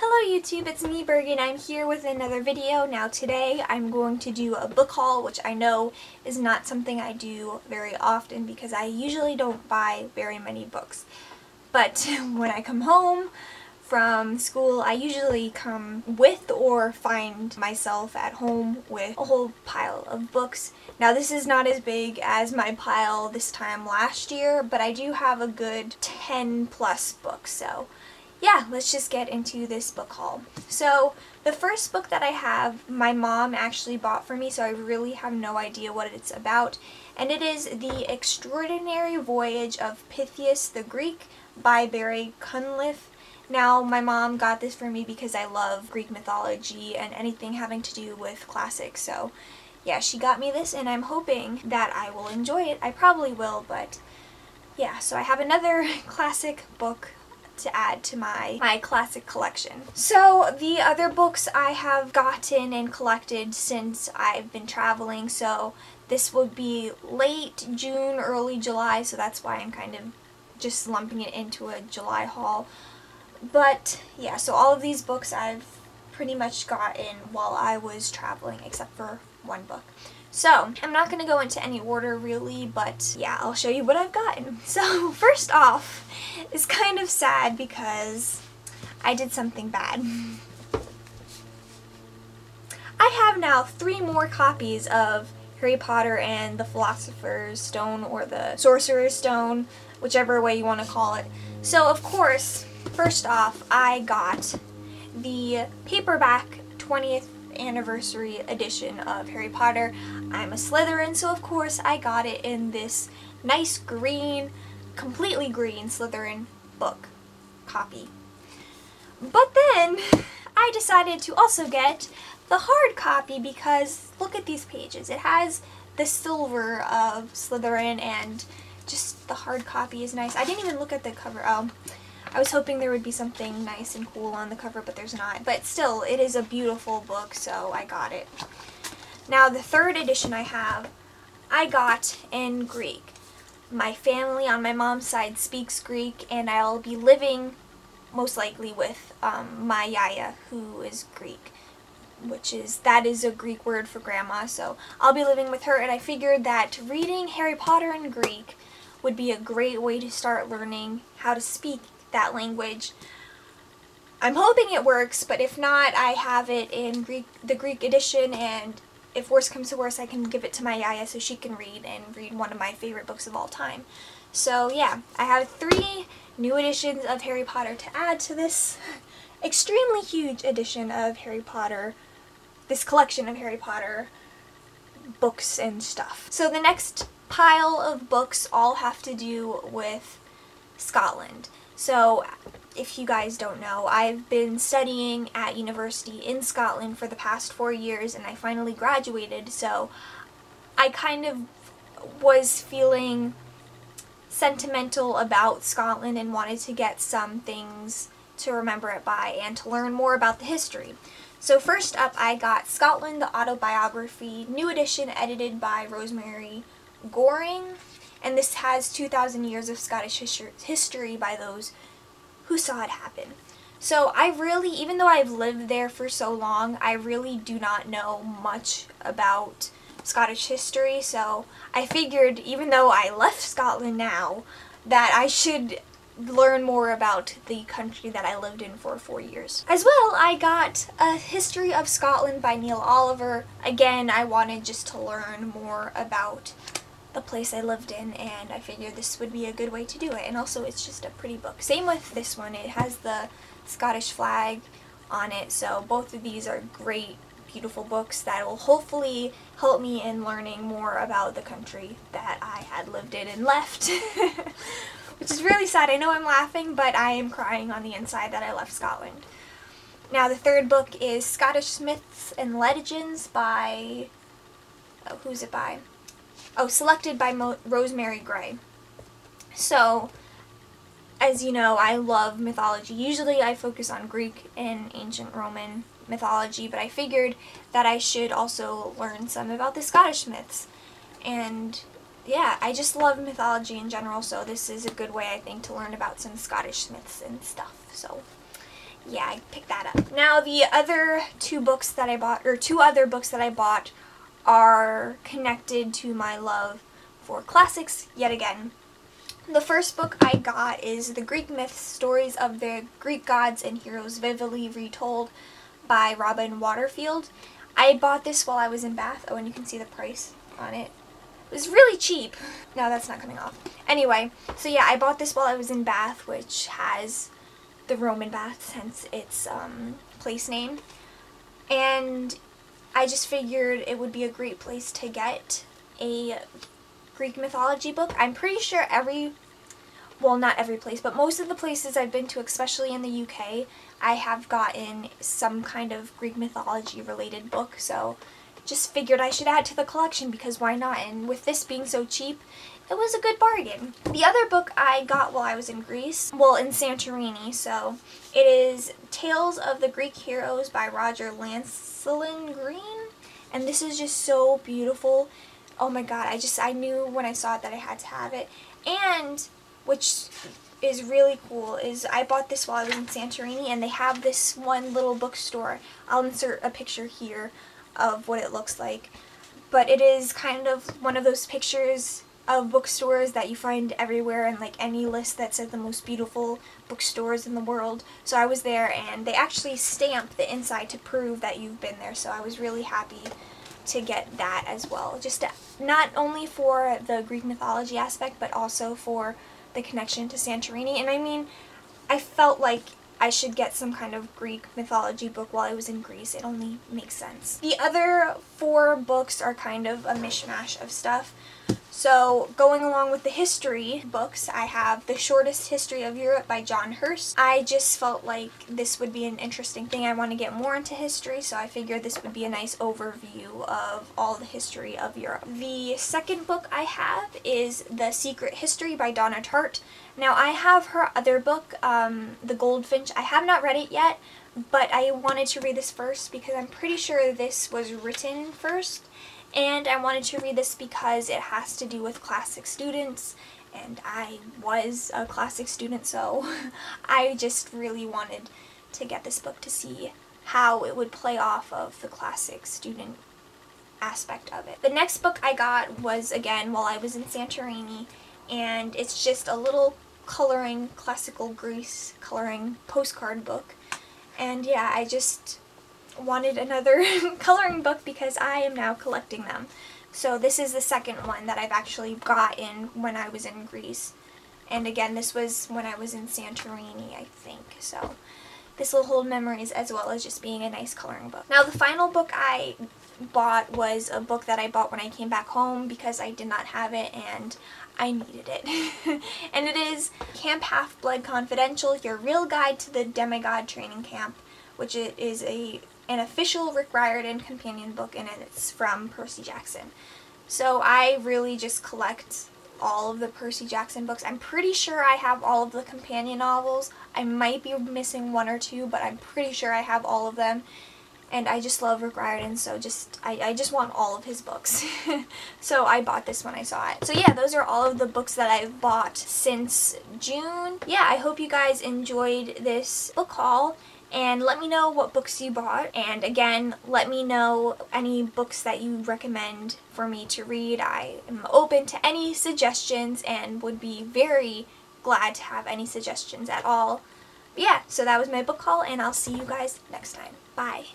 Hello YouTube, it's me Bergen. I'm here with another video. Now today I'm going to do a book haul, which I know is not something I do very often because I usually don't buy very many books. But when I come home from school, I usually come with or find myself at home with a whole pile of books. Now this is not as big as my pile this time last year, but I do have a good 10 plus books, so yeah, let's just get into this book haul. So the first book that I have, my mom actually bought for me, so I really have no idea what it's about. And it is The Extraordinary Voyage of Pytheas the Greek by Barry Cunliffe. Now, my mom got this for me because I love Greek mythology and anything having to do with classics. So, yeah, she got me this, and I'm hoping that I will enjoy it. I probably will, but yeah, so I have another classic book to add to my, my classic collection. So the other books I have gotten and collected since I've been traveling, so this would be late June, early July, so that's why I'm kind of just lumping it into a July haul. But yeah, so all of these books I've pretty much gotten while I was traveling except for one book. So, I'm not going to go into any order really, but yeah, I'll show you what I've gotten. So, first off, it's kind of sad because I did something bad. I have now three more copies of Harry Potter and the Philosopher's Stone or the Sorcerer's Stone, whichever way you want to call it. So, of course, first off, I got the paperback 20th anniversary edition of Harry Potter. I'm a Slytherin, so of course I got it in this nice green, completely green Slytherin book copy. But then I decided to also get the hard copy because look at these pages. It has the silver of Slytherin and just the hard copy is nice. I didn't even look at the cover. Oh, I was hoping there would be something nice and cool on the cover, but there's not. But still, it is a beautiful book, so I got it. Now, the third edition I have, I got in Greek. My family on my mom's side speaks Greek, and I'll be living most likely with um, my yaya, who is Greek which is that is a Greek word for grandma so I'll be living with her and I figured that reading Harry Potter in Greek would be a great way to start learning how to speak that language. I'm hoping it works, but if not, I have it in Greek, the Greek edition, and if worse comes to worse, I can give it to my Yaya so she can read and read one of my favorite books of all time. So yeah, I have three new editions of Harry Potter to add to this extremely huge edition of Harry Potter, this collection of Harry Potter books and stuff. So the next pile of books all have to do with Scotland. So if you guys don't know, I've been studying at university in Scotland for the past four years and I finally graduated, so I kind of was feeling sentimental about Scotland and wanted to get some things to remember it by and to learn more about the history. So first up I got Scotland the Autobiography, new edition edited by Rosemary Goring and this has 2,000 years of Scottish history by those who saw it happen. So I really, even though I've lived there for so long, I really do not know much about Scottish history, so I figured even though I left Scotland now, that I should learn more about the country that I lived in for four years. As well, I got A History of Scotland by Neil Oliver. Again, I wanted just to learn more about the place I lived in and I figured this would be a good way to do it and also it's just a pretty book. Same with this one, it has the Scottish flag on it so both of these are great beautiful books that will hopefully help me in learning more about the country that I had lived in and left. Which is really sad. I know I'm laughing, but I am crying on the inside that I left Scotland. Now the third book is Scottish Myths and Legends by... Oh, who's it by? Oh, selected by Mo Rosemary Gray. So, as you know, I love mythology. Usually I focus on Greek and ancient Roman mythology, but I figured that I should also learn some about the Scottish myths. And yeah, I just love mythology in general, so this is a good way, I think, to learn about some Scottish myths and stuff. So, yeah, I picked that up. Now the other two books that I bought, or two other books that I bought are connected to my love for classics yet again. The first book I got is The Greek Myths, Stories of the Greek Gods and Heroes Vividly Retold by Robin Waterfield. I bought this while I was in Bath. Oh, and you can see the price on it. It was really cheap. No, that's not coming off. Anyway, so yeah, I bought this while I was in Bath, which has the Roman bath, hence its um, place name. And I just figured it would be a great place to get a Greek mythology book. I'm pretty sure every, well not every place, but most of the places I've been to, especially in the UK, I have gotten some kind of Greek mythology related book. So just figured I should add to the collection because why not? And with this being so cheap, it was a good bargain. The other book I got while I was in Greece, well in Santorini, so it is Tales of the Greek Heroes by Roger Lancelyn Green. And this is just so beautiful. Oh my god, I just, I knew when I saw it that I had to have it. And, which is really cool, is I bought this while I was in Santorini and they have this one little bookstore. I'll insert a picture here of what it looks like. But it is kind of one of those pictures of bookstores that you find everywhere and like any list that says the most beautiful bookstores in the world. So I was there and they actually stamp the inside to prove that you've been there. So I was really happy to get that as well. Just to, not only for the Greek mythology aspect, but also for the connection to Santorini. And I mean, I felt like I should get some kind of Greek mythology book while I was in Greece. It only makes sense. The other four books are kind of a mishmash of stuff. So going along with the history books, I have The Shortest History of Europe by John Hirst. I just felt like this would be an interesting thing. I want to get more into history, so I figured this would be a nice overview of all the history of Europe. The second book I have is The Secret History by Donna Tartt. Now I have her other book, um, The Goldfinch. I have not read it yet, but I wanted to read this first because I'm pretty sure this was written first and I wanted to read this because it has to do with classic students and I was a classic student so I just really wanted to get this book to see how it would play off of the classic student aspect of it. The next book I got was again while I was in Santorini and it's just a little coloring classical Greece coloring postcard book and yeah I just wanted another coloring book because I am now collecting them. So this is the second one that I've actually gotten when I was in Greece. And again, this was when I was in Santorini, I think. So this will hold memories as well as just being a nice coloring book. Now the final book I bought was a book that I bought when I came back home because I did not have it and I needed it. and it is Camp Half-Blood Confidential, Your Real Guide to the Demigod Training Camp, which is a an official Rick Riordan companion book and it's from Percy Jackson. So I really just collect all of the Percy Jackson books. I'm pretty sure I have all of the companion novels. I might be missing one or two, but I'm pretty sure I have all of them. And I just love Rick Riordan, so just I, I just want all of his books. so I bought this when I saw it. So yeah, those are all of the books that I've bought since June. Yeah, I hope you guys enjoyed this book haul and let me know what books you bought. And again let me know any books that you recommend for me to read. I am open to any suggestions and would be very glad to have any suggestions at all. But yeah so that was my book haul and I'll see you guys next time. Bye